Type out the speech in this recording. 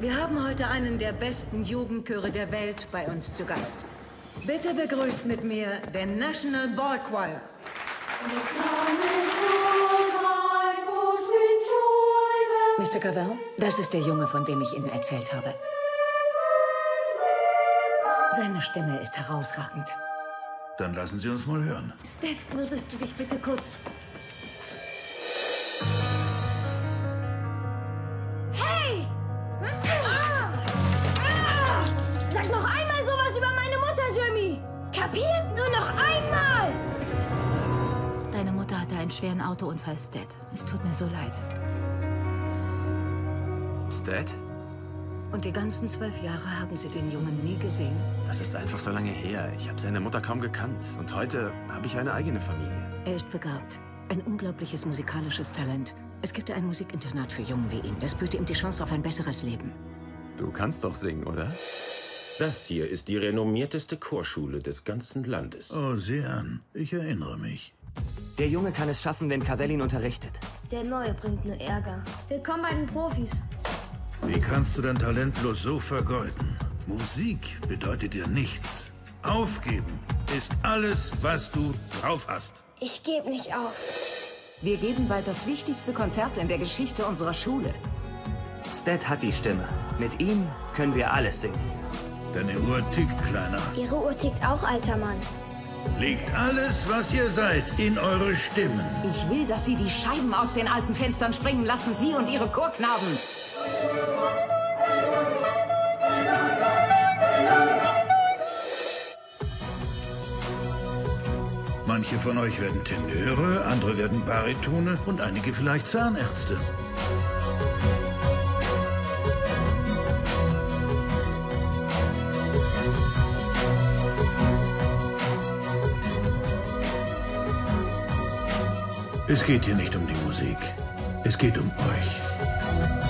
Wir haben heute einen der besten Jugendchöre der Welt bei uns zu Gast. Bitte begrüßt mit mir den National Ball Choir. Mr. Cavell, das ist der Junge, von dem ich Ihnen erzählt habe. Seine Stimme ist herausragend. Dann lassen Sie uns mal hören. Stat, würdest du dich bitte kurz... Sag noch einmal sowas über meine Mutter, Jimmy! Kapiert nur noch einmal! Deine Mutter hatte einen schweren Autounfall, Stat. Es tut mir so leid. Stat? Und die ganzen zwölf Jahre haben Sie den Jungen nie gesehen? Das ist einfach so lange her. Ich habe seine Mutter kaum gekannt. Und heute habe ich eine eigene Familie. Er ist begabt. Ein unglaubliches musikalisches Talent. Es gibt ein Musikinternat für Jungen wie ihn. Das böte ihm die Chance auf ein besseres Leben. Du kannst doch singen, oder? Das hier ist die renommierteste Chorschule des ganzen Landes. Oh, sieh an. Ich erinnere mich. Der Junge kann es schaffen, wenn Cavell ihn unterrichtet. Der Neue bringt nur Ärger. Willkommen bei den Profis. Wie kannst du dein Talent bloß so vergeuden? Musik bedeutet dir nichts. Aufgeben ist alles, was du drauf hast. Ich gebe nicht auf. Wir geben bald das wichtigste Konzert in der Geschichte unserer Schule. Stat hat die Stimme. Mit ihm können wir alles singen. Deine Uhr tickt, Kleiner. Ihre Uhr tickt auch, alter Mann. Legt alles, was ihr seid, in eure Stimmen. Ich will, dass Sie die Scheiben aus den alten Fenstern springen lassen, Sie und Ihre Chorknaben. Manche von euch werden Tenöre, andere werden Baritone und einige vielleicht Zahnärzte. Es geht hier nicht um die Musik. Es geht um euch.